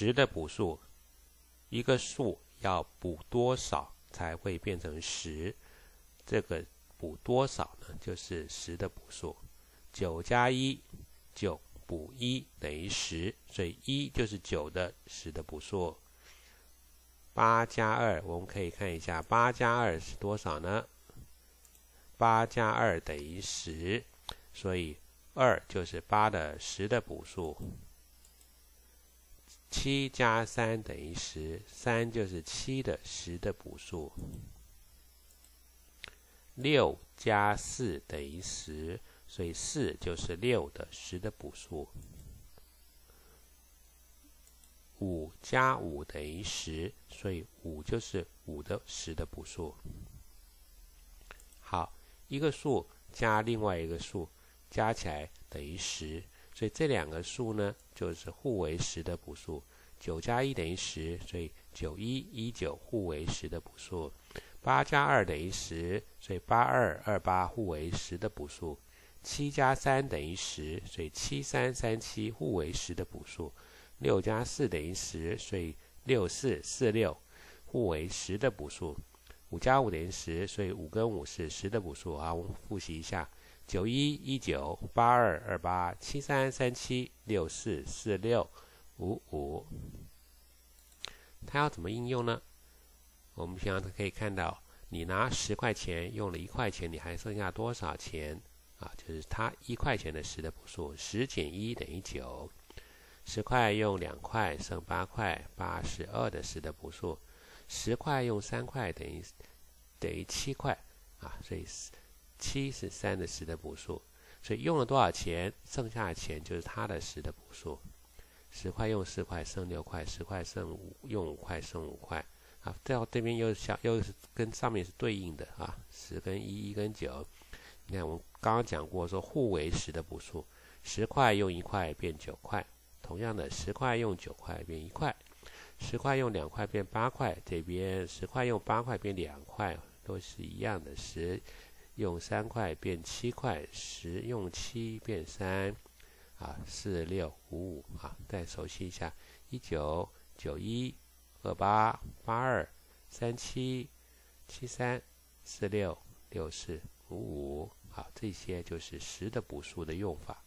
十的补数，一个数要补多少才会变成十？这个补多少呢？就是十的补数。九加一，九补一等于十，所以一就是九的十的补数。八加二，我们可以看一下，八加二是多少呢？八加二等于十，所以二就是八的十的补数。七加三等于十，三就是七的十的补数。六加四等于十，所以四就是六的十的补数。五加五等于十，所以五就是五的十的补数。好，一个数加另外一个数加起来等于十，所以这两个数呢就是互为十的补数。九加一等于十，所以九一一九互为十的补数。八加二等于十，所以八二二八互为十的补数。七加三等于十，所以七三三七互为十的补数。六加四等于十，所以六四四六互为十的补数。五加五等于十，所以五跟五是十的补数。好，我们复习一下：九一一九，八二二八，七三三七，六四四六，五五。它要怎么应用呢？我们平常可以看到，你拿十块钱用了一块钱，你还剩下多少钱？啊，就是它一块钱的十的补数。十减一等于九。十块用两块剩八块，八是二的十的补数。十块用三块等于等于七块啊，所以七是三的十的补数。所以用了多少钱，剩下的钱就是它的十的补数。十块用四块剩六块，十块剩五用五块剩五块啊，最后这边又相又是跟上面是对应的啊，十跟一，一跟九。你看我们刚刚讲过说互为十的补数，十块用一块变九块。同样的，十块用九块变一块，十块用两块变八块，这边十块用八块变两块，都是一样的。十用三块变七块，十用七变三，啊，四六五五，啊，再熟悉一下，一九九一二八八二三七七三四六六四五五，好，这些就是十的补数的用法。